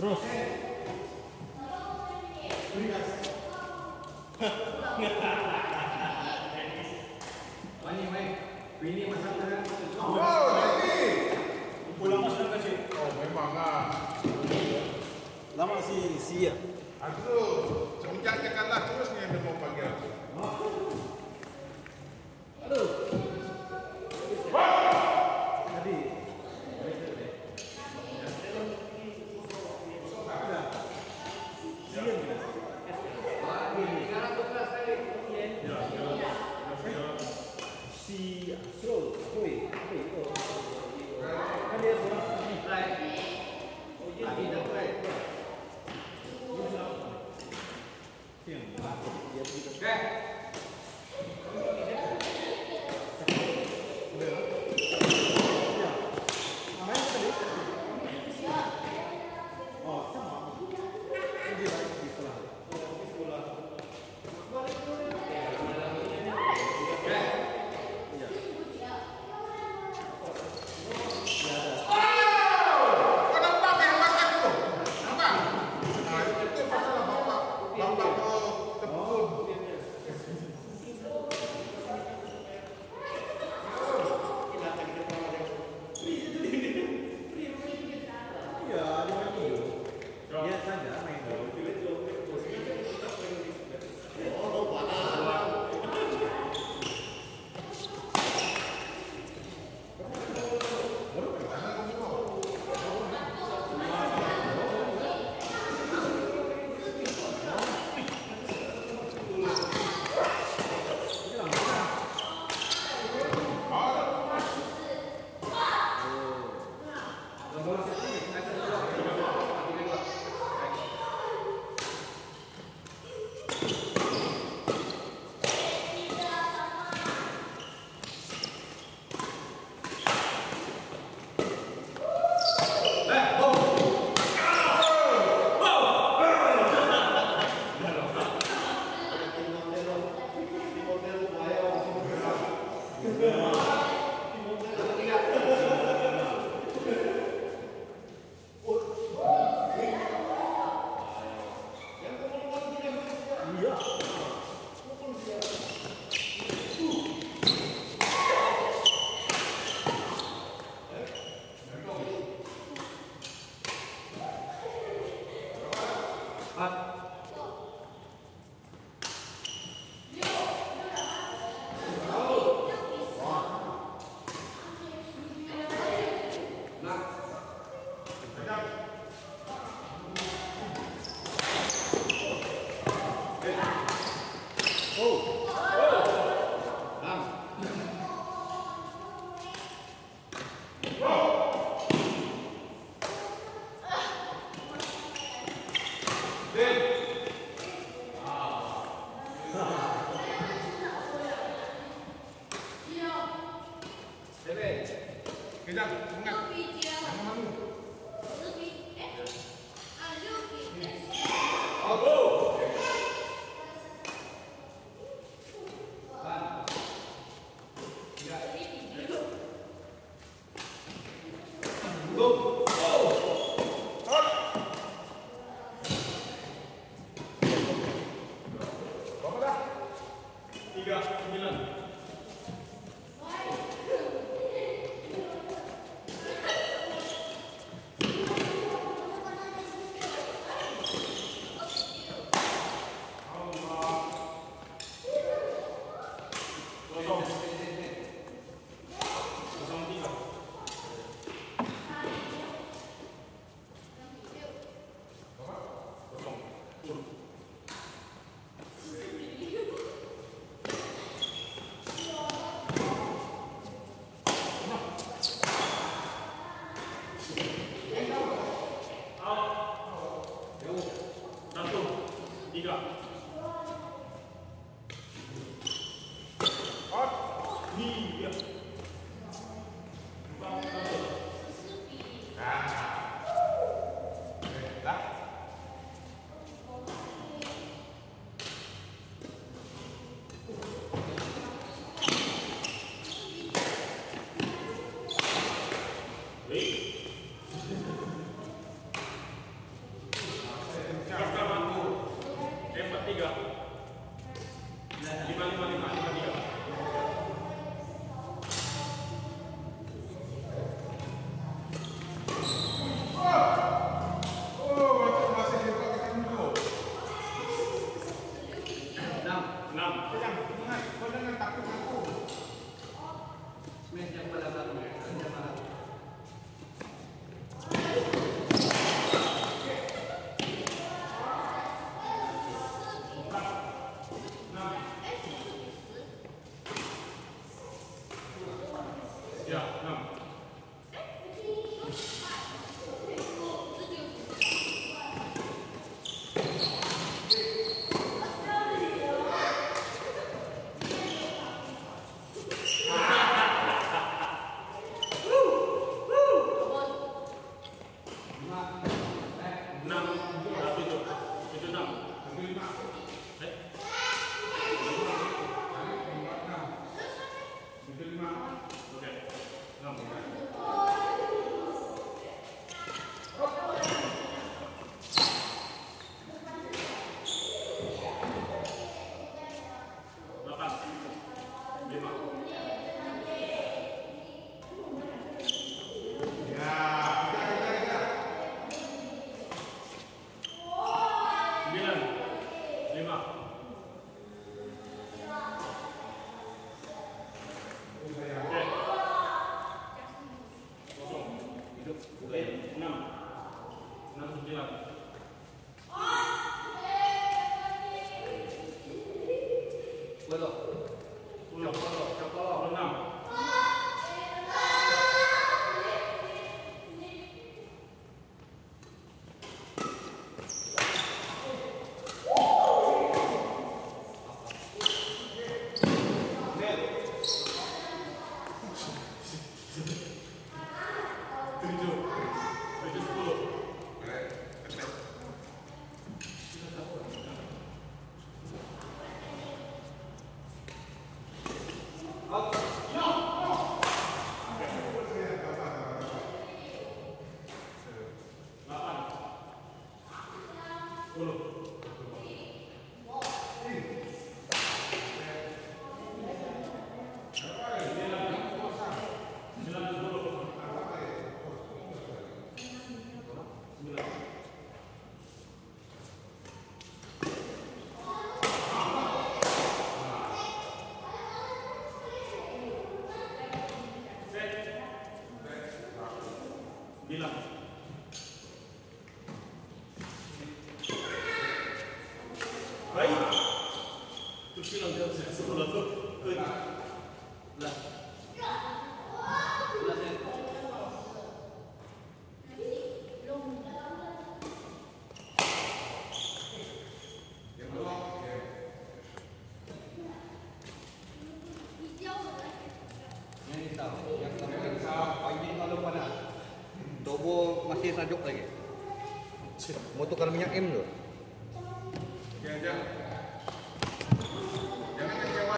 Terus. Wow, Pulang mas nak kasih. Oh, memang. Lama si Sia. Ya? Aku semenjak kalah terus nih dia mau panggil aku. Aduh. Okay. Lima, lima, lima. 这样，Puedo. Yo puedo. Tujuh yang masih tajuk lagi. Motor minyak M tuh.